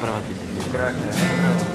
Правда. Gracias.